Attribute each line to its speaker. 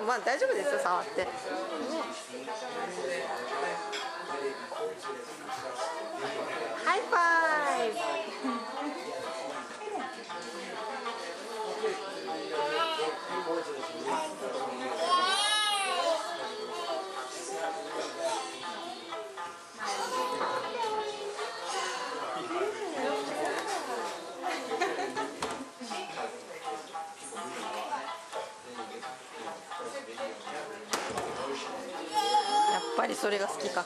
Speaker 1: まあ大丈夫ですよ触って、ね、ぱりそれが好きか。